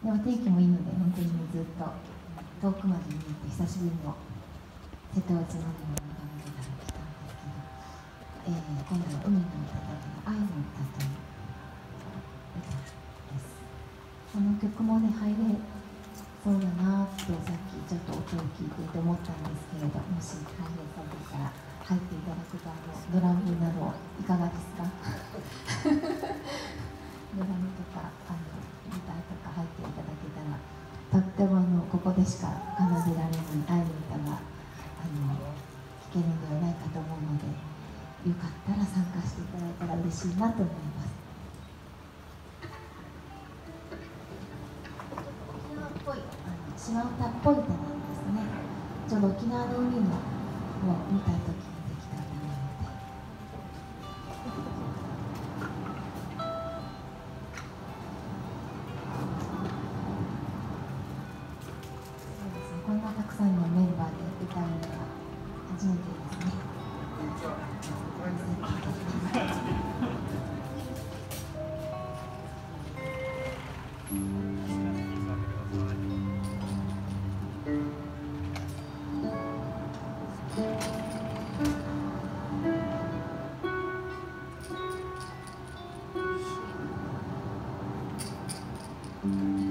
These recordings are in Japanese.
でも天気もいいので本当にずっと遠くまで見えて久しぶりの瀬戸内までの眺め方が来たんですけど、えー、今度は海の歌だけの愛の歌という歌ですこの曲もね入れそうだなってさっきちょっと音を聞いていて思ったんですけれどもし入れそうでしたら入っていただくとあのドラムなどいかがです。かドラムとかあのギターとか入っていただけたらとってもあのここでしか奏でられない愛の歌があの聴けるのではないかと思うのでよかったら参加していただいたら嬉しいなと思います。沖縄っぽいあの島唄っぽい歌なんですね。ちょうど沖縄の海のを見た時 Mm-hmm.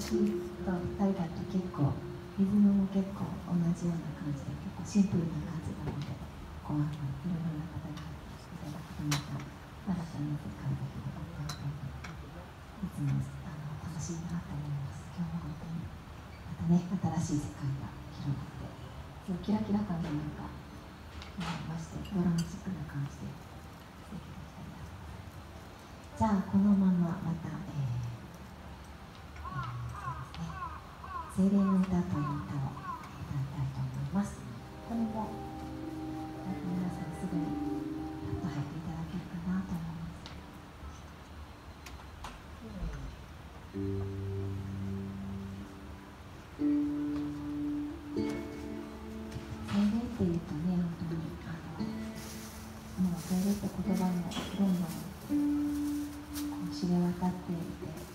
私と2人だと結構リズムも結構同じような感じで結構シンプルな感じなのでこうあのいろいろな方がいただくとまた新たな世界が広がっていつもあの楽しいなと思います今日も本当にまたね新しい世界が広がってそうキラキラ感がなんかましてドラマチックな感じで素敵でしたじゃあこのまままた、えー精霊の歌という歌を歌いたいと思います。これも皆さんすぐにパッと入っていただけるかなと思います精霊っていうとね本当にあのもう精霊って言葉もどんどん知れ渡っていて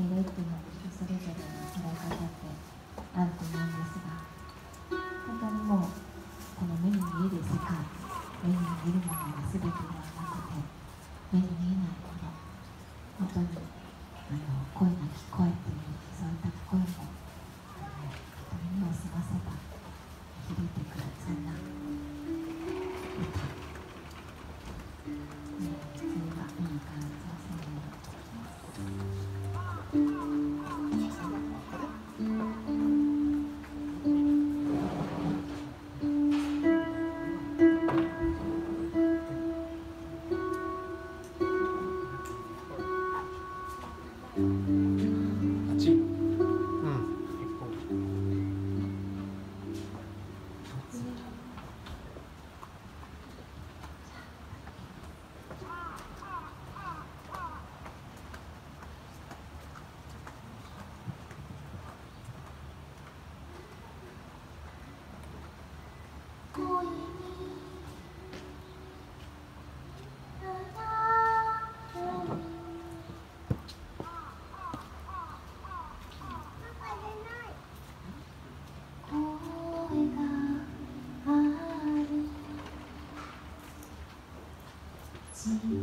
精霊っていうのは人それぞれの捉え方ってあると思うんです。が本当にもうこの目に見える世界目に見えるものが全てではなくて目に見え Sim.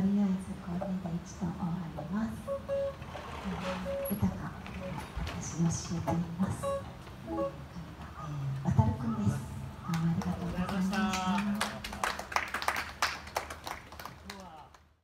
とりあえずこれで一度終わります。歌が私の教え